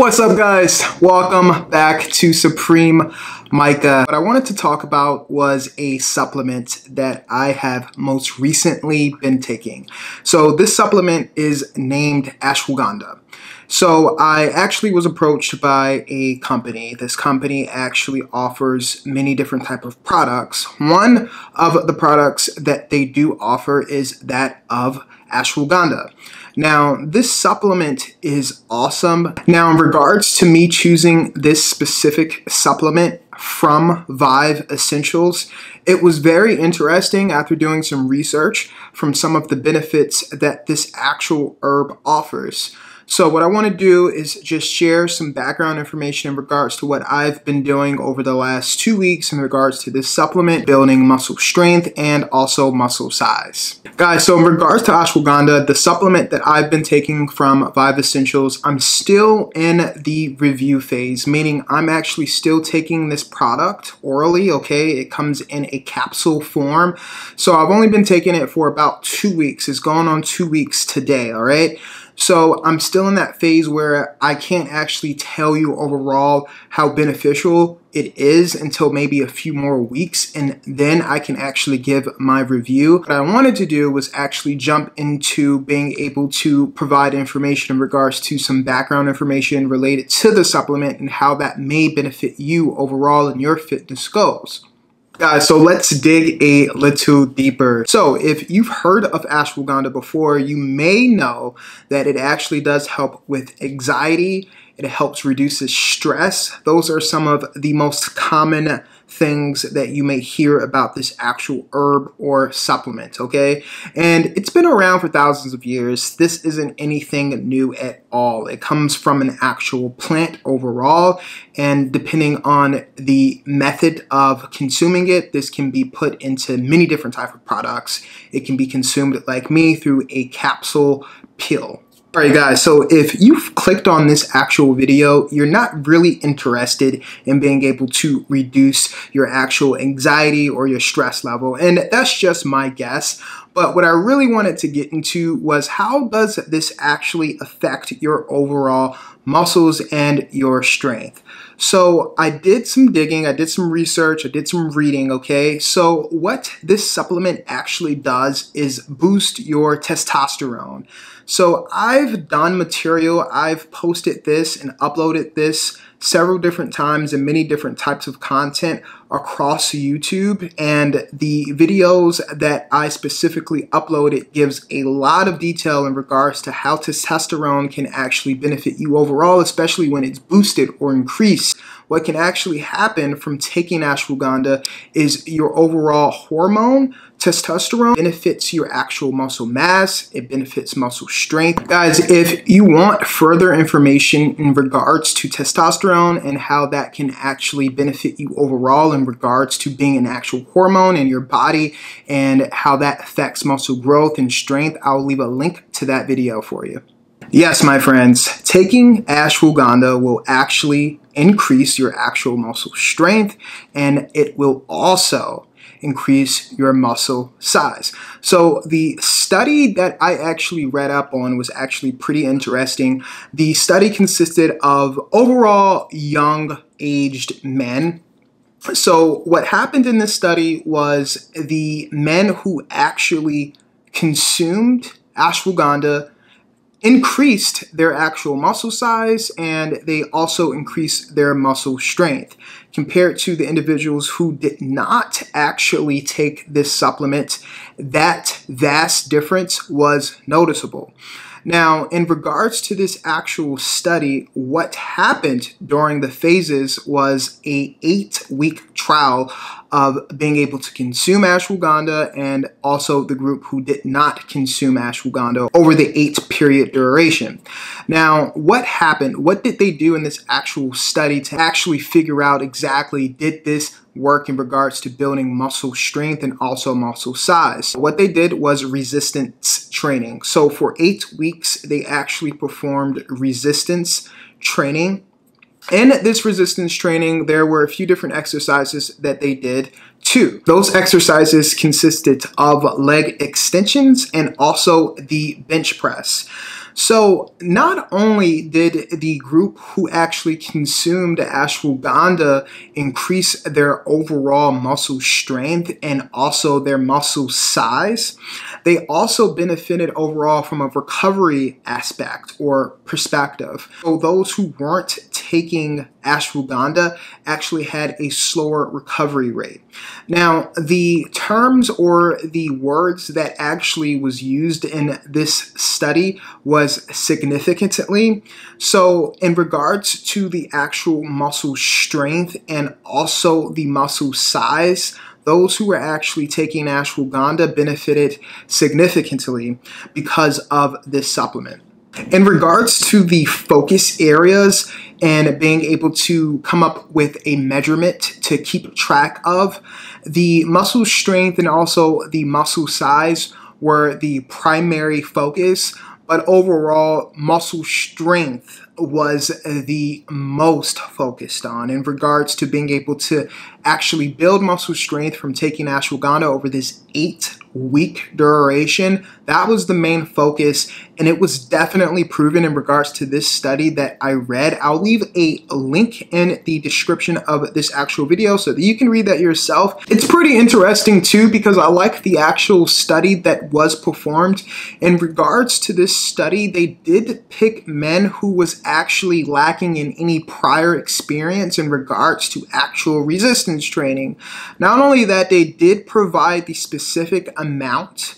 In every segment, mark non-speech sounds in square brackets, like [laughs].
What's up guys? Welcome back to Supreme Micah. What I wanted to talk about was a supplement that I have most recently been taking. So this supplement is named ashwagandha. So I actually was approached by a company. This company actually offers many different type of products. One of the products that they do offer is that of ashwagandha. Now, this supplement is awesome. Now, in regards to me choosing this specific supplement from Vive Essentials, it was very interesting after doing some research from some of the benefits that this actual herb offers. So what I want to do is just share some background information in regards to what I've been doing over the last two weeks in regards to this supplement, building muscle strength and also muscle size. Guys, so in regards to ashwagandha, the supplement that I've been taking from Vive Essentials, I'm still in the review phase, meaning I'm actually still taking this product orally, okay? It comes in a capsule form. So I've only been taking it for about two weeks. It's going on two weeks today, all right? So I'm still in that phase where I can't actually tell you overall how beneficial it is until maybe a few more weeks and then I can actually give my review. What I wanted to do was actually jump into being able to provide information in regards to some background information related to the supplement and how that may benefit you overall in your fitness goals. Guys, so let's dig a little deeper. So if you've heard of ashwagandha before, you may know that it actually does help with anxiety. It helps reduce stress. Those are some of the most common things that you may hear about this actual herb or supplement, okay? And it's been around for thousands of years. This isn't anything new at all. It comes from an actual plant overall, and depending on the method of consuming it, this can be put into many different type of products. It can be consumed like me through a capsule pill. Alright guys, so if you've clicked on this actual video, you're not really interested in being able to reduce your actual anxiety or your stress level, and that's just my guess. But what I really wanted to get into was how does this actually affect your overall muscles and your strength? So I did some digging, I did some research, I did some reading, okay? So what this supplement actually does is boost your testosterone. So I've done material, I've posted this and uploaded this several different times and many different types of content across YouTube. And the videos that I specifically uploaded gives a lot of detail in regards to how testosterone can actually benefit you overall especially when it's boosted or increased. What can actually happen from taking ashwagandha is your overall hormone testosterone benefits your actual muscle mass it benefits muscle strength. Guys if you want further information in regards to testosterone and how that can actually benefit you overall in regards to being an actual hormone in your body and how that affects muscle growth and strength i'll leave a link to that video for you. Yes, my friends, taking ashwagandha will actually increase your actual muscle strength and it will also increase your muscle size. So the study that I actually read up on was actually pretty interesting. The study consisted of overall young aged men so what happened in this study was the men who actually consumed ashwagandha increased their actual muscle size and they also increased their muscle strength compared to the individuals who did not actually take this supplement. That vast difference was noticeable. Now, in regards to this actual study, what happened during the phases was a eight-week trial of being able to consume ashwagandha and also the group who did not consume ashwagandha over the eight period duration. Now, what happened? What did they do in this actual study to actually figure out exactly did this work in regards to building muscle strength and also muscle size. What they did was resistance training. So for eight weeks, they actually performed resistance training in this resistance training, there were a few different exercises that they did too. Those exercises consisted of leg extensions and also the bench press. So not only did the group who actually consumed ashwagandha increase their overall muscle strength and also their muscle size, they also benefited overall from a recovery aspect or perspective. So those who weren't taking ashwagandha actually had a slower recovery rate. Now, the terms or the words that actually was used in this study was significantly. So in regards to the actual muscle strength and also the muscle size, those who were actually taking ashwagandha benefited significantly because of this supplement. In regards to the focus areas and being able to come up with a measurement to keep track of, the muscle strength and also the muscle size were the primary focus, but overall muscle strength was the most focused on in regards to being able to actually build muscle strength from taking ashwagandha over this eight week duration. That was the main focus, and it was definitely proven in regards to this study that I read. I'll leave a link in the description of this actual video so that you can read that yourself. It's pretty interesting too because I like the actual study that was performed. In regards to this study, they did pick men who was actually lacking in any prior experience in regards to actual resistance training. Not only that, they did provide the specific amount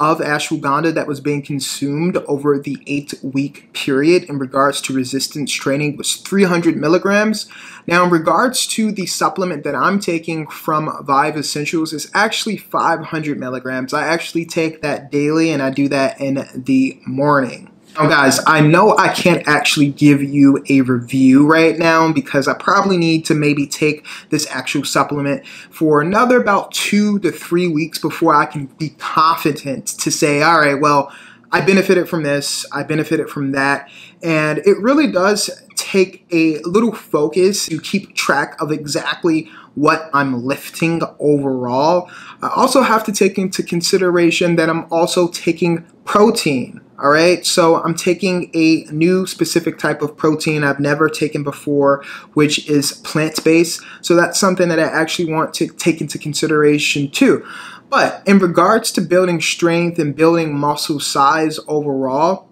of ashwagandha that was being consumed over the eight week period in regards to resistance training was 300 milligrams. Now, in regards to the supplement that I'm taking from Vive Essentials, is actually 500 milligrams. I actually take that daily and I do that in the morning. Now guys, I know I can't actually give you a review right now because I probably need to maybe take this actual supplement for another about two to three weeks before I can be confident to say, all right, well, I benefited from this, I benefited from that, and it really does take a little focus to keep track of exactly what I'm lifting overall. I also have to take into consideration that I'm also taking protein. All right, so I'm taking a new specific type of protein I've never taken before, which is plant based. So that's something that I actually want to take into consideration too. But in regards to building strength and building muscle size overall,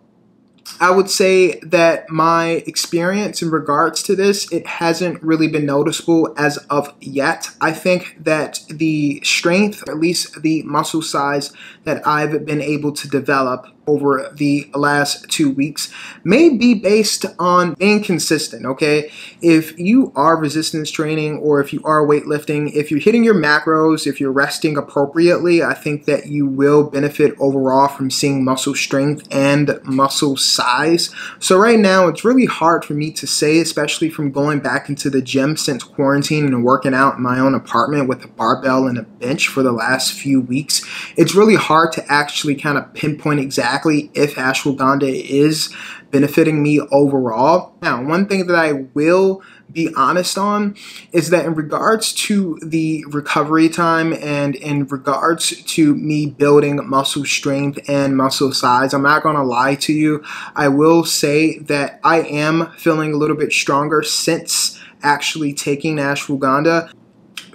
I would say that my experience in regards to this, it hasn't really been noticeable as of yet. I think that the strength, at least the muscle size that I've been able to develop over the last two weeks may be based on being consistent, okay? If you are resistance training or if you are weightlifting, if you're hitting your macros, if you're resting appropriately, I think that you will benefit overall from seeing muscle strength and muscle size. So right now, it's really hard for me to say, especially from going back into the gym since quarantine and working out in my own apartment with a barbell and a bench for the last few weeks. It's really hard to actually kind of pinpoint exactly exactly if ashwagandha is benefiting me overall. Now, one thing that I will be honest on is that in regards to the recovery time and in regards to me building muscle strength and muscle size, I'm not going to lie to you. I will say that I am feeling a little bit stronger since actually taking ashwagandha.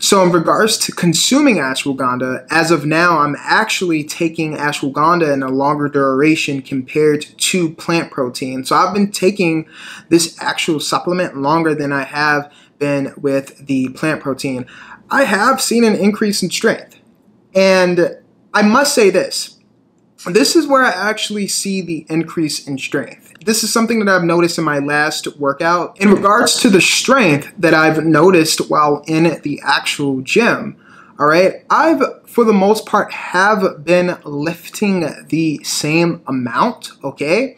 So in regards to consuming ashwagandha, as of now, I'm actually taking ashwagandha in a longer duration compared to plant protein. So I've been taking this actual supplement longer than I have been with the plant protein. I have seen an increase in strength. And I must say this, this is where I actually see the increase in strength. This is something that I've noticed in my last workout. In regards to the strength that I've noticed while in the actual gym, all right, I've, for the most part, have been lifting the same amount, okay?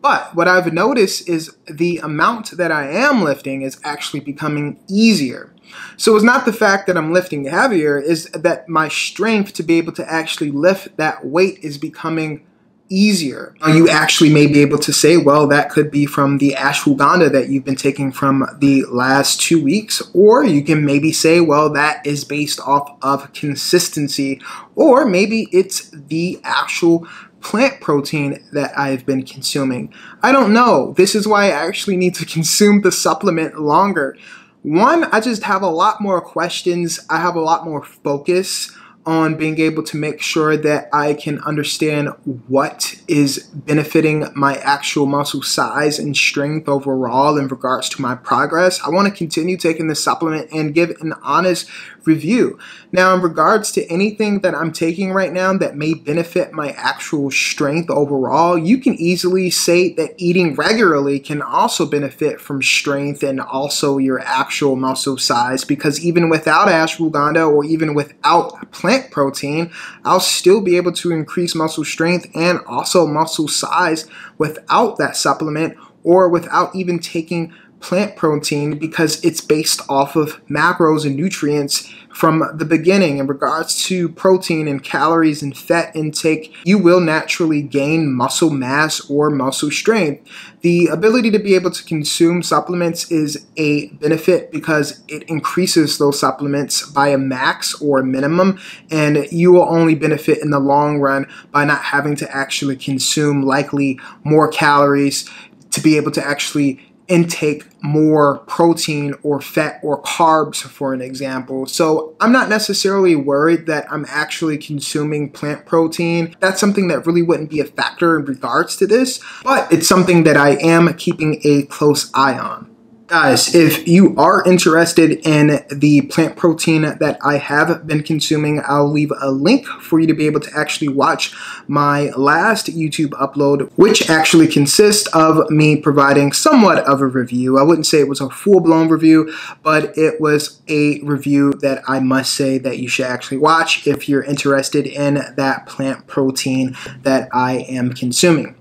But what I've noticed is the amount that I am lifting is actually becoming easier. So it's not the fact that I'm lifting heavier, is that my strength to be able to actually lift that weight is becoming easier. You mm-hmm. actually may be able to say, well, that could be from the ashwagandha that you've been taking from the last two weeks, or you can maybe say, well, that is based off of consistency, or maybe it's the actual plant protein that I've been consuming? I don't know. This is why I actually need to [laughs] consume the supplement longer. One, I just have a lot more questions. I have a lot more focus on being able to make sure that I can understand what is benefiting my actual muscle size and strength overall in regards to my progress. I want to continue taking the supplement and give an honest review. Now, in regards to anything that I'm taking right now that may benefit my actual strength overall, you can easily say that eating regularly can also benefit from strength and also your actual muscle size because even without ashwagandha or even without plant protein, I'll still be able to increase muscle strength and also muscle size without that supplement or without even taking plant protein because it's based off of macros and nutrients from the beginning. In regards to protein and calories and fat intake, you will naturally gain muscle mass or muscle strength. The ability to be able to consume supplements is a benefit because it increases those supplements by a max or a minimum, and you will only benefit in the long run by not having to actually consume likely more calories to be able to actually intake more protein or fat or carbs, for an example. So I'm not necessarily worried that I'm actually consuming plant protein. That's something that really wouldn't be a factor in regards to this, but it's something that I am keeping a close eye on. Guys, if you are interested in the plant protein that I have been consuming, I'll leave a link for you to be able to actually watch my last YouTube upload, which actually consists of me providing somewhat of a review. I wouldn't say it was a full-blown review, but it was a review that I must say that you should actually watch if you're interested in that plant protein that I am consuming.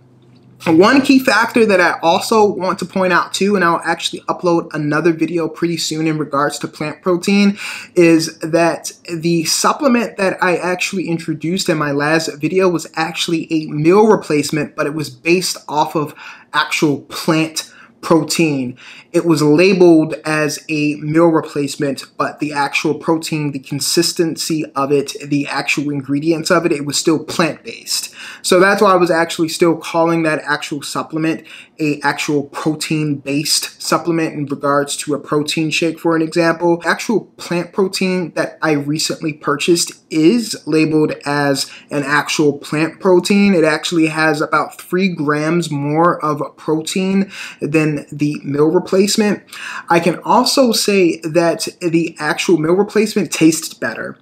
Uh, one key factor that I also want to point out too, and I'll actually upload another video pretty soon in regards to plant protein, is that the supplement that I actually introduced in my last video was actually a meal replacement, but it was based off of actual plant protein. It was labeled as a meal replacement, but the actual protein, the consistency of it, the actual ingredients of it, it was still plant-based. So that's why I was actually still calling that actual supplement a actual protein-based supplement in regards to a protein shake, for an example. Actual plant protein that I recently purchased is labeled as an actual plant protein. It actually has about three grams more of protein than the meal replacement. I can also say that the actual meal replacement tastes better.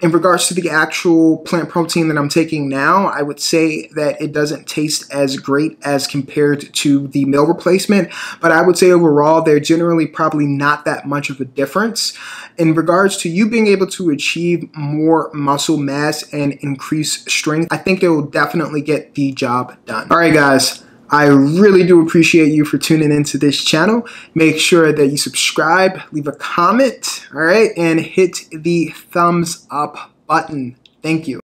In regards to the actual plant protein that I'm taking now, I would say that it doesn't taste as great as compared to the meal replacement, but I would say overall they're generally probably not that much of a difference. In regards to you being able to achieve more muscle mass and increase strength, I think it will definitely get the job done. All right, guys. I really do appreciate you for tuning into this channel. Make sure that you subscribe, leave a comment, all right, and hit the thumbs up button. Thank you.